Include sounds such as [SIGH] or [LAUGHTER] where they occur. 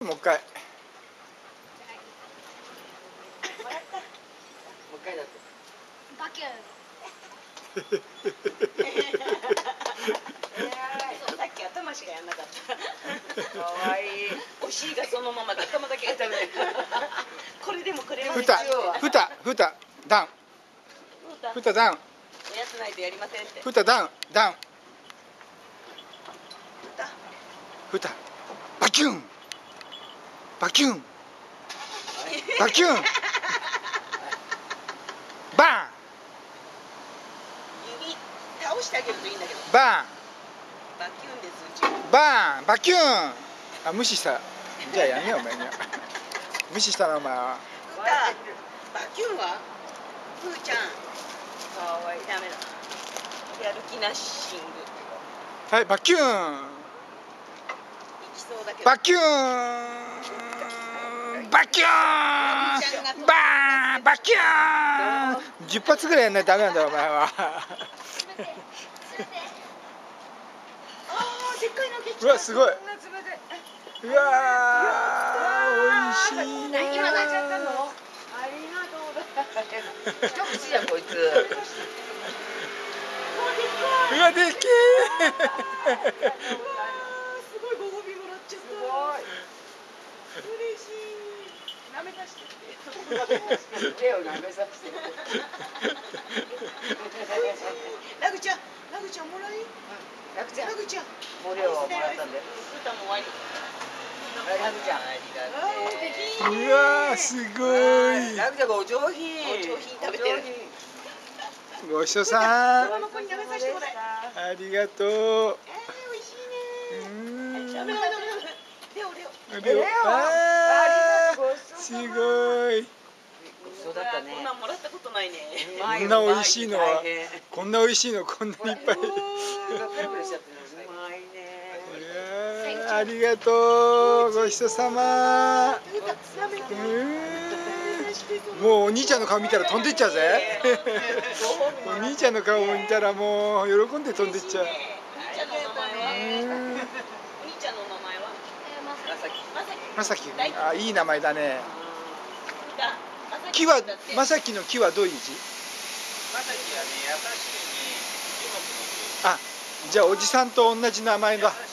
もう一回。もう一回だって。バキュンそうさっき頭しかやんなかった。かわいいお尻がそのままで頭だけがダメ。これでもこれまでふたふたふたダウン。おふたダウン。やつないとやりませんって。ふたダウンダウン。ふたバキュ [LAUGHS] ンバキュン。バキュン。バ指倒してあげるといいんだけど。ーンバーン。バキュンです。バーン。バキュン。あ無視した。じゃあやめようお前には。無視したなお前は。バキュンは？ふーちゃん。かわいい。ダメだ。やる気なしング。はいバキュンそうだけど。バキュン。バキュン。バーン。バキュン。10発ぐらいやんないとダメなんだよお前は。うわすごい。うわー。美味しいな今泣いちゃったの。ありがとうございます。一口じゃんこい。つ [LAUGHS] うわでっけえ [LAUGHS] すごいご褒美もらっちゃった。すごい嬉しい。舐めさせてって。手を舐めさせてラグちゃん、ラグちゃんもらい。楽ちゃんラグちゃん。もりょうをもらったんで歌もワイン。はい楽ちゃんあー、できうわーすごい楽ちゃんがお上品お上品食べてるごちそうさん。ありがとうえー、美味しいね。ーんレオレオ。でもレオ。あありがとうごちーすそうだったね。こんなんもらったことないね。こんな美味しいのはこんな美味しいのこんなにいっぱい。ありがとうごちそうさま。もうお兄ちゃんの顔見たら飛んでっちゃうぜ。[LAUGHS] お兄ちゃんの顔見たらもう喜んで飛んでっちゃうまさき。まさき。あいい名前だね。木。はまさきの木はどういう字？まさきはね、優しいに、一目のあじゃあおじさんと同じ名前だ。優し